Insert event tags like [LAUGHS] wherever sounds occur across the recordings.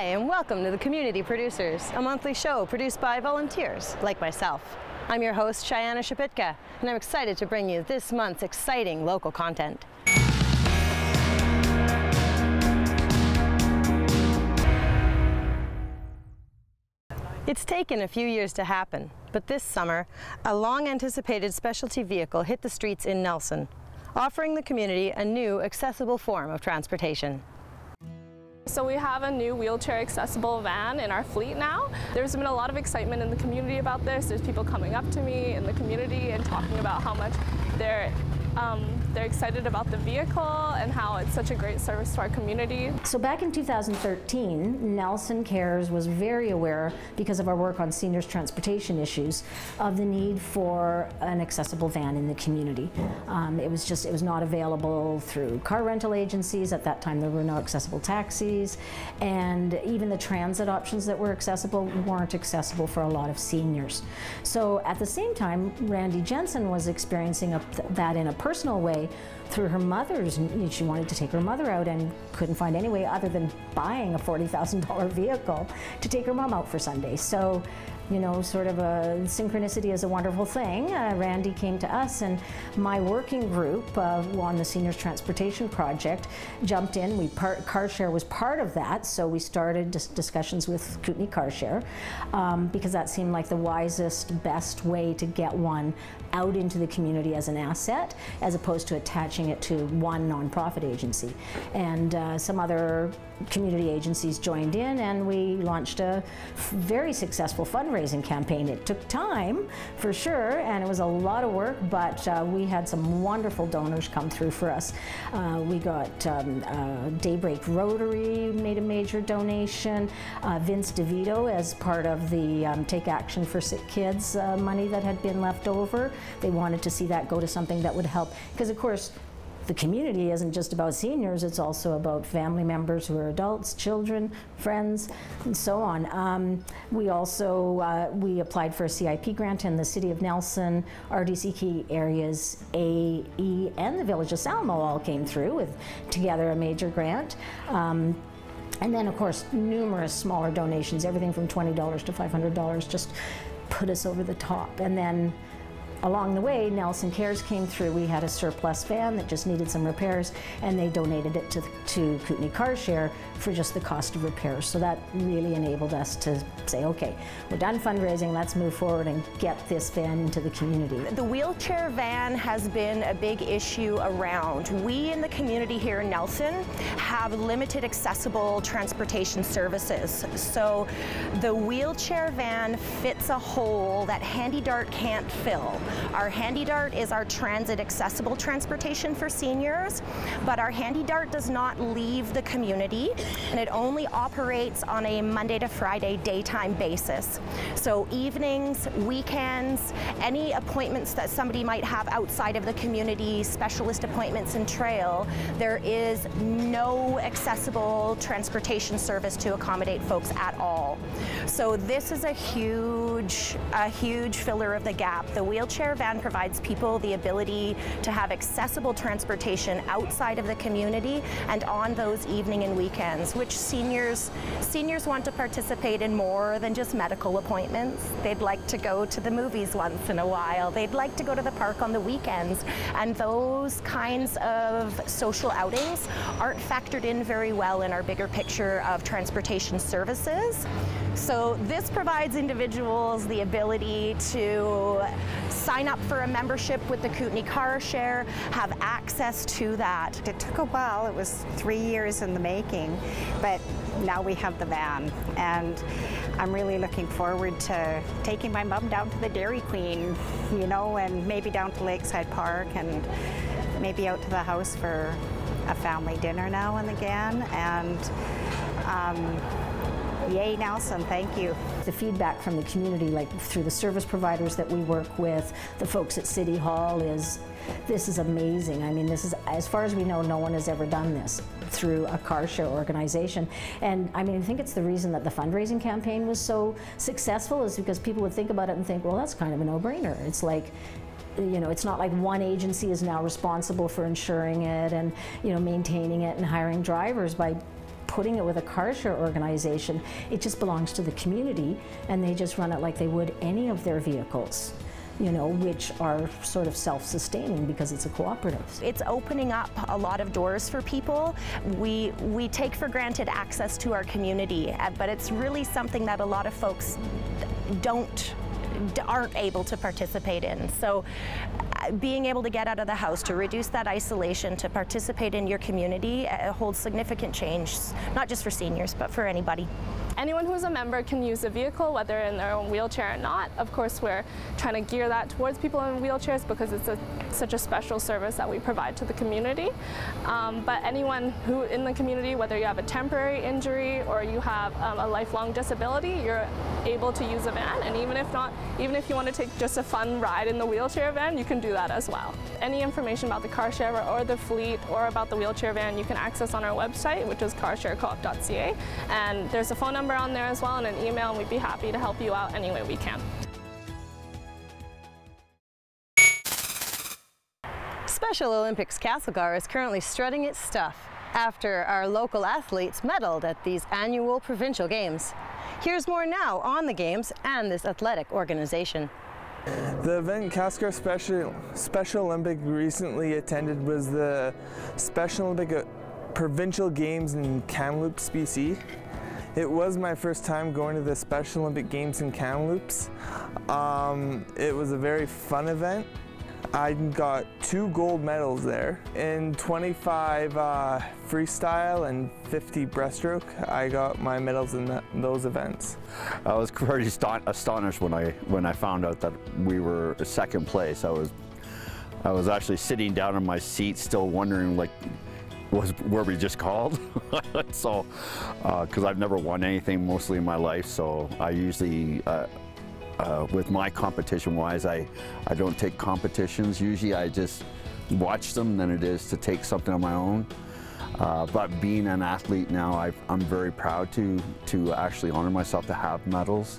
Hi, and welcome to the Community Producers, a monthly show produced by volunteers like myself. I'm your host, Cheyanna Shypitka, and I'm excited to bring you this month's exciting local content. It's taken a few years to happen, but this summer, a long anticipated specialty vehicle hit the streets in Nelson, offering the community a new accessible form of transportation. So we have a new wheelchair accessible van in our fleet now. There's been a lot of excitement in the community about this. There's people coming up to me in the community and talking about how much they're um, they're excited about the vehicle and how it's such a great service to our community. So back in 2013, Nelson Cares was very aware, because of our work on seniors transportation issues, of the need for an accessible van in the community. Um, it was just, it was not available through car rental agencies. At that time, there were no accessible taxis. And even the transit options that were accessible weren't accessible for a lot of seniors. So at the same time, Randy Jensen was experiencing a, that in a personal way through her mother's. She wanted to take her mother out and couldn't find any way other than buying a $40,000 vehicle to take her mom out for Sunday. So you know, sort of a synchronicity is a wonderful thing. Uh, Randy came to us, and my working group uh, on the Seniors Transportation Project jumped in. We part, CarShare was part of that, so we started dis discussions with Kootenay CarShare um, because that seemed like the wisest, best way to get one out into the community as an asset, as opposed to attaching it to one nonprofit agency. And uh, some other community agencies joined in, and we launched a very successful fundraiser fundraising campaign. It took time, for sure, and it was a lot of work, but uh, we had some wonderful donors come through for us. Uh, we got um, uh, Daybreak Rotary made a major donation, uh, Vince DeVito as part of the um, Take Action for Sick Kids uh, money that had been left over. They wanted to see that go to something that would help, because of course, the community isn't just about seniors, it's also about family members who are adults, children, friends, and so on. Um, we also, uh, we applied for a CIP grant in the City of Nelson, RDCK areas A, E, and the Village of Salmo all came through with together a major grant. Um, and then, of course, numerous smaller donations, everything from $20 to $500, just put us over the top. And then Along the way, Nelson Cares came through. We had a surplus van that just needed some repairs, and they donated it to, to Kootenay Car Share for just the cost of repairs. So that really enabled us to say, okay, we're done fundraising, let's move forward and get this van into the community. The wheelchair van has been a big issue around. We in the community here in Nelson have limited accessible transportation services. So the wheelchair van fits a hole that Handy Dart can't fill. Our Handy Dart is our transit accessible transportation for seniors, but our Handy Dart does not leave the community and it only operates on a Monday to Friday daytime basis. So evenings, weekends, any appointments that somebody might have outside of the community, specialist appointments and trail, there is no accessible transportation service to accommodate folks at all. So this is a huge, a huge filler of the gap. The wheelchair wheelchair van provides people the ability to have accessible transportation outside of the community and on those evening and weekends, which seniors, seniors want to participate in more than just medical appointments. They'd like to go to the movies once in a while. They'd like to go to the park on the weekends. And those kinds of social outings aren't factored in very well in our bigger picture of transportation services. So this provides individuals the ability to sign up for a membership with the Kootenay Car Share, have access to that. It took a while, it was three years in the making, but now we have the van and I'm really looking forward to taking my mom down to the Dairy Queen, you know, and maybe down to Lakeside Park and maybe out to the house for a family dinner now and again. And um, Yay, Nelson, thank you. The feedback from the community, like through the service providers that we work with, the folks at City Hall is, this is amazing. I mean, this is, as far as we know, no one has ever done this through a car share organization. And I mean, I think it's the reason that the fundraising campaign was so successful is because people would think about it and think, well, that's kind of a no-brainer. It's like, you know, it's not like one agency is now responsible for insuring it and, you know, maintaining it and hiring drivers by putting it with a car share organization, it just belongs to the community and they just run it like they would any of their vehicles you know, which are sort of self-sustaining because it's a cooperative. It's opening up a lot of doors for people. We, we take for granted access to our community, uh, but it's really something that a lot of folks don't aren't able to participate in. So uh, being able to get out of the house, to reduce that isolation, to participate in your community uh, holds significant change, not just for seniors, but for anybody. Anyone who's a member can use a vehicle, whether in their own wheelchair or not. Of course, we're trying to gear that towards people in wheelchairs because it's a, such a special service that we provide to the community. Um, but anyone who in the community, whether you have a temporary injury or you have um, a lifelong disability, you're able to use a van. And even if not, even if you want to take just a fun ride in the wheelchair van, you can do that as well. Any information about the car share or the fleet or about the wheelchair van you can access on our website, which is carsharecoop.ca. And there's a phone number on there as well and an email, and we'd be happy to help you out any way we can. Special Olympics Castlegar is currently strutting its stuff after our local athletes medaled at these annual provincial games. Here's more now on the games and this athletic organization. The event Castlegar Special, Special Olympic recently attended was the Special Olympic uh, Provincial Games in Kamloops, BC. It was my first time going to the Special Olympic Games in Kamloops. Um, it was a very fun event. I got two gold medals there. In 25 uh, freestyle and 50 breaststroke, I got my medals in those events. I was pretty astonished when I when I found out that we were second place. I was I was actually sitting down in my seat, still wondering like was were we just called? [LAUGHS] so, because uh, I've never won anything mostly in my life, so I usually uh, uh, with my competition wise, I, I don't take competitions. Usually I just watch them than it is to take something on my own. Uh, but being an athlete now, i am very proud to, to actually honor myself to have medals.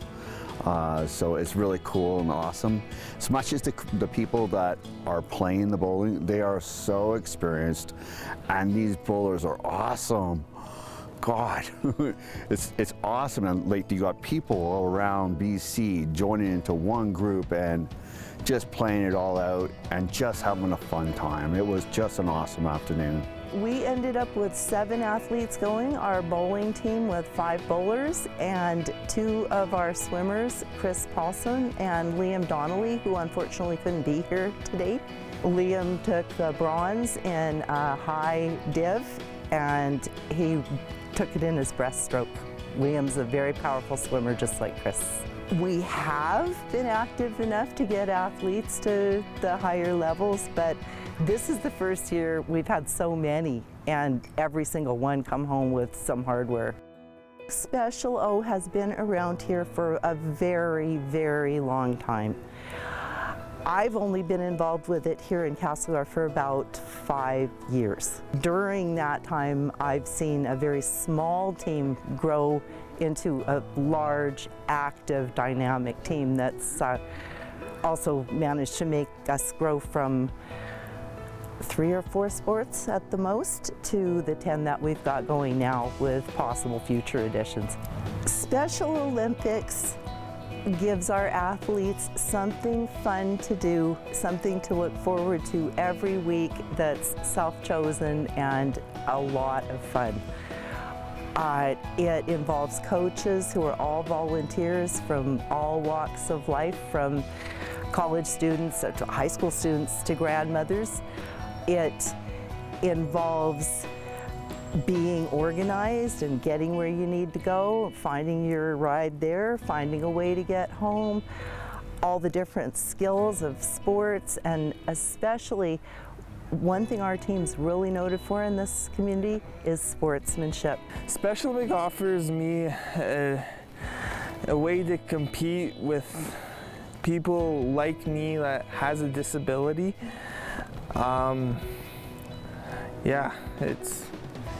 Uh, so it's really cool and awesome. As much as the, the people that are playing the bowling, they are so experienced and these bowlers are awesome. God, [LAUGHS] it's, it's awesome. And like you got people all around BC joining into one group and just playing it all out and just having a fun time. It was just an awesome afternoon. We ended up with seven athletes going, our bowling team with five bowlers, and two of our swimmers, Chris Paulson and Liam Donnelly, who unfortunately couldn't be here today. Liam took the bronze in a high div, and he took it in his breaststroke. William's a very powerful swimmer, just like Chris. We have been active enough to get athletes to the higher levels, but this is the first year we've had so many, and every single one come home with some hardware. Special O has been around here for a very, very long time. I've only been involved with it here in Castlegar for about five years. During that time, I've seen a very small team grow into a large, active, dynamic team that's uh, also managed to make us grow from three or four sports at the most to the 10 that we've got going now with possible future additions. Special Olympics gives our athletes something fun to do, something to look forward to every week that's self-chosen and a lot of fun. Uh, it involves coaches who are all volunteers from all walks of life, from college students to high school students to grandmothers. It involves being organized and getting where you need to go, finding your ride there, finding a way to get home, all the different skills of sports, and especially one thing our team's really noted for in this community is sportsmanship. Special Olympic offers me a, a way to compete with people like me that has a disability. Um, yeah, it's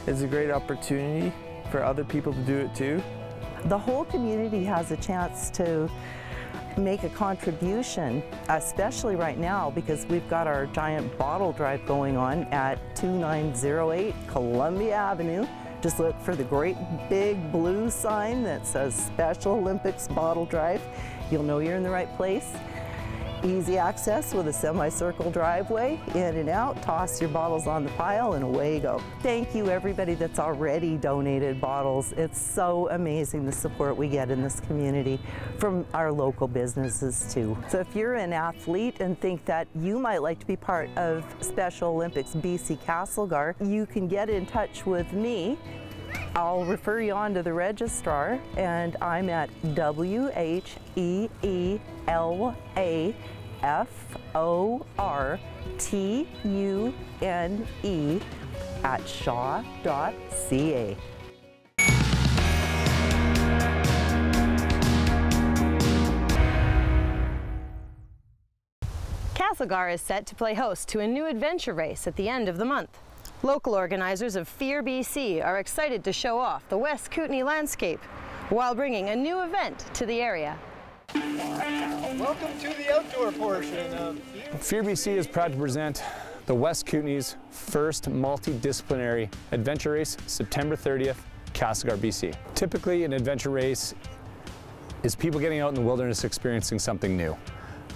is a great opportunity for other people to do it too. The whole community has a chance to make a contribution, especially right now because we've got our giant bottle drive going on at 2908 Columbia Avenue Just look for the great big blue sign that says Special Olympics Bottle Drive. You'll know you're in the right place. Easy access with a semicircle driveway, in and out, toss your bottles on the pile and away you go. Thank you everybody that's already donated bottles. It's so amazing the support we get in this community from our local businesses too. So if you're an athlete and think that you might like to be part of Special Olympics BC Castlegar, you can get in touch with me I'll refer you on to the registrar, and I'm at W H E E L A F O R T U N E at shaw.ca. Castlegar is set to play host to a new adventure race at the end of the month. Local organizers of Fear BC are excited to show off the West Kootenay landscape while bringing a new event to the area. Welcome to the outdoor portion of Fear BC is proud to present the West Kootenay's first multidisciplinary adventure race, September 30th, Castlegar, BC. Typically, an adventure race is people getting out in the wilderness experiencing something new.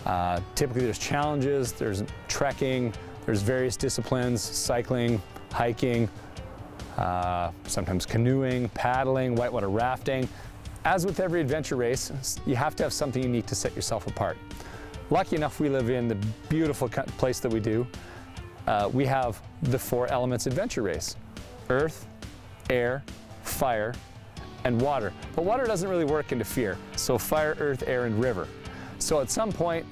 Uh, typically, there's challenges, there's trekking, there's various disciplines, cycling, hiking, uh, sometimes canoeing, paddling, whitewater rafting. As with every adventure race, you have to have something unique to set yourself apart. Lucky enough, we live in the beautiful place that we do. Uh, we have the four elements adventure race. Earth, air, fire, and water. But water doesn't really work into fear. So fire, earth, air, and river. So at some point,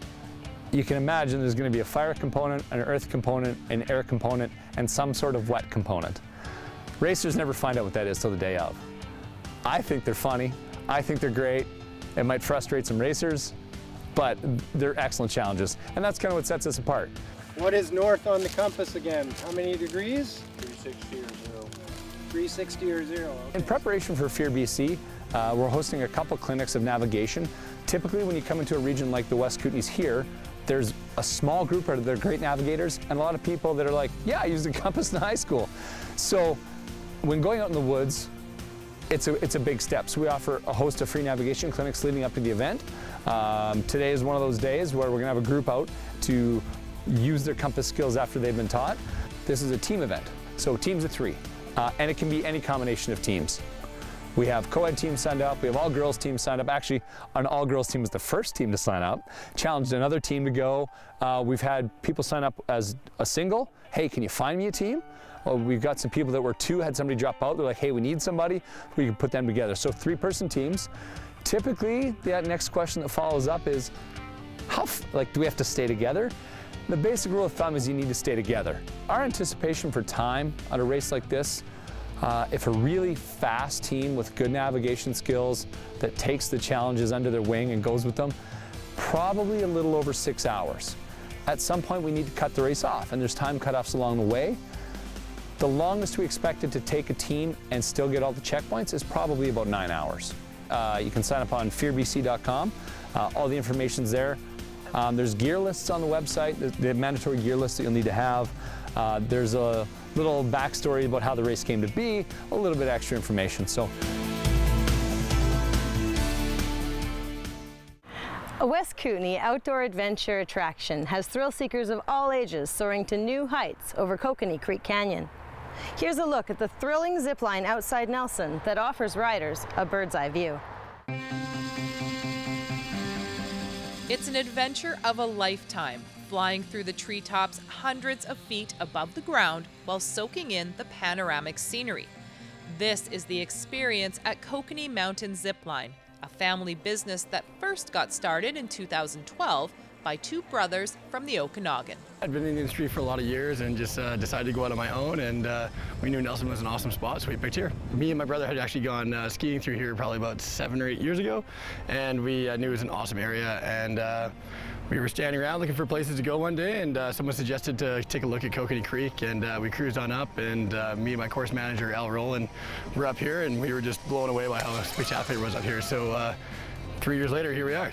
you can imagine there's going to be a fire component, an earth component, an air component, and some sort of wet component. Racers never find out what that is till the day of. I think they're funny. I think they're great. It might frustrate some racers, but they're excellent challenges. And that's kind of what sets us apart. What is north on the compass again? How many degrees? 360 or zero. 360 or zero. Okay. In preparation for Fear BC, uh, we're hosting a couple clinics of navigation. Typically, when you come into a region like the West Kootenays here, there's a small group that are great navigators and a lot of people that are like, yeah, I used a compass [LAUGHS] in high school. So when going out in the woods, it's a, it's a big step. So we offer a host of free navigation clinics leading up to the event. Um, today is one of those days where we're gonna have a group out to use their compass skills after they've been taught. This is a team event, so teams of three, uh, and it can be any combination of teams. We have co-ed teams signed up. We have all girls teams signed up. Actually, an all girls team was the first team to sign up. Challenged another team to go. Uh, we've had people sign up as a single. Hey, can you find me a team? Well, we've got some people that were two, had somebody drop out. They're like, hey, we need somebody. We can put them together. So three person teams. Typically, the next question that follows up is, how, like, do we have to stay together? The basic rule of thumb is you need to stay together. Our anticipation for time on a race like this uh, if a really fast team with good navigation skills that takes the challenges under their wing and goes with them, probably a little over six hours. At some point, we need to cut the race off, and there's time cutoffs along the way. The longest we expected to take a team and still get all the checkpoints is probably about nine hours. Uh, you can sign up on fearbc.com. Uh, all the information's there. Um, there's gear lists on the website, the, the mandatory gear lists that you'll need to have. Uh, there's a little backstory about how the race came to be, a little bit extra information. So. A West Kootenay outdoor adventure attraction has thrill seekers of all ages soaring to new heights over Kokanee Creek Canyon. Here's a look at the thrilling zip line outside Nelson that offers riders a bird's eye view. It's an adventure of a lifetime flying through the treetops hundreds of feet above the ground while soaking in the panoramic scenery. This is the experience at Kokanee Mountain Zipline, a family business that first got started in 2012 by two brothers from the Okanagan. I'd been in the industry for a lot of years and just uh, decided to go out on my own and uh, we knew Nelson was an awesome spot so we picked here. Me and my brother had actually gone uh, skiing through here probably about seven or eight years ago and we uh, knew it was an awesome area and uh, we were standing around looking for places to go one day and uh, someone suggested to take a look at Kokanee Creek and we cruised on up and me and my course manager Al Rowland were up here and we were just blown away by how spectacular it was up here. So three years later, here we are.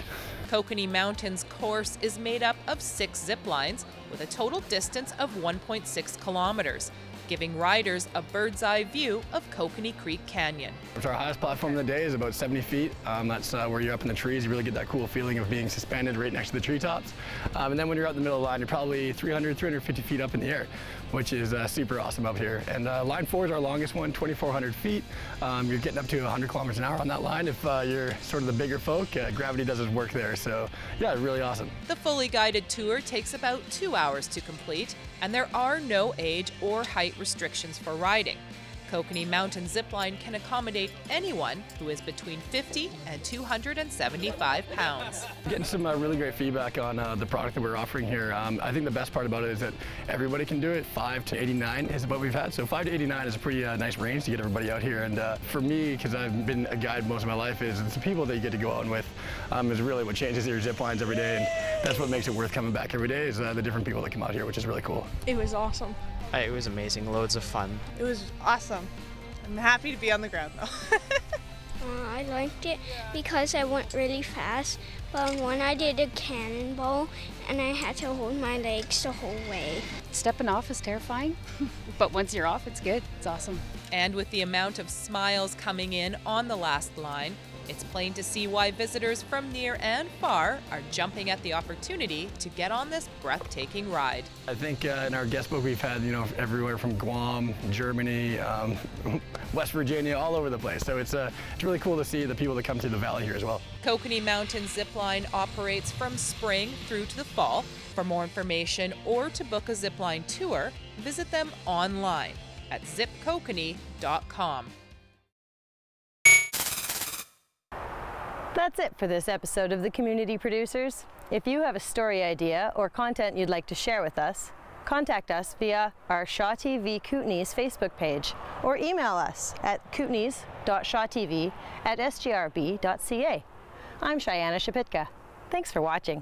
Kokanee Mountains course is made up of six zip lines with a total distance of 1.6 kilometers. giving riders a bird's eye view of Kokanee Creek Canyon. Our highest platform of the day is about 70 feet. Um, that's uh, where you're up in the trees. You really get that cool feeling of being suspended right next to the treetops. Um, and then when you're out in the middle of the line, you're probably 300, 350 feet up in the air, which is uh, super awesome up here. And uh, line four is our longest one, 2,400 feet. Um, you're getting up to 100 kilometers an hour on that line. If uh, you're sort of the bigger folk, uh, gravity does its work there. So yeah, really awesome. The fully guided tour takes about two hours to complete, and there are no age or height restrictions for riding. Kokanee Mountain Zipline can accommodate anyone who is between 50 and 275 pounds. Getting some uh, really great feedback on uh, the product that we're offering here. Um, I think the best part about it is that everybody can do it. 5 to 89 is what we've had. So 5 to 89 is a pretty uh, nice range to get everybody out here. And uh, for me, because I've been a guide most of my life, is it's the people that you get to go out with um, is really what changes your zip lines every day. And that's what makes it worth coming back every day is uh, the different people that come out here, which is really cool. It was awesome. It was amazing, loads of fun. It was awesome. I'm happy to be on the ground though. [LAUGHS] uh, I liked it because I went really fast, but when I did a cannonball and I had to hold my legs the whole way. Stepping off is terrifying, [LAUGHS] but once you're off, it's good. It's awesome. And with the amount of smiles coming in on the last line, it's plain to see why visitors from near and far are jumping at the opportunity to get on this breathtaking ride. I think uh, in our guest book we've had, you know, everywhere from Guam, Germany, um, [LAUGHS] West Virginia, all over the place. So it's, uh, it's really cool to see the people that come to the valley here as well. Kokanee Mountain Zipline operates from spring through to the fall. For more information or to book a zipline tour, visit them online at zipkokanee.com. That's it for this episode of The Community Producers. If you have a story idea or content you'd like to share with us, contact us via our Shaw TV Kootenays Facebook page or email us at kootenays.shawtv at sjrb.ca. I'm Cheyanna Shypitka. Thanks for watching.